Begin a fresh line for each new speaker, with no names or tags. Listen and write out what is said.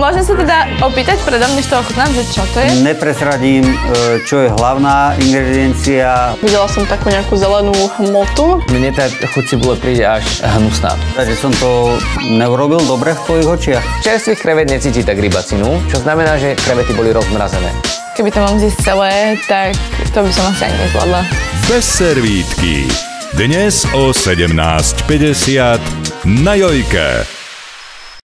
Môžem sa teda opýtať predo mňa, to ochutnám, že čo to je?
Nepresradím, e, čo je hlavná ingrediencia.
Videla som takú nejakú zelenú hmotu.
Mne tá chuť cibule príde až hnusná.
Takže som to neurobil dobre v tvojich očiach.
Čerstvý krevet necíti tak rybacinu, čo znamená, že krevety boli rozmrazené.
Keby to mám zjesť celé, tak to by som asi ani nezvládla.
Bez servítky. Dnes o 17.50 na Jojke.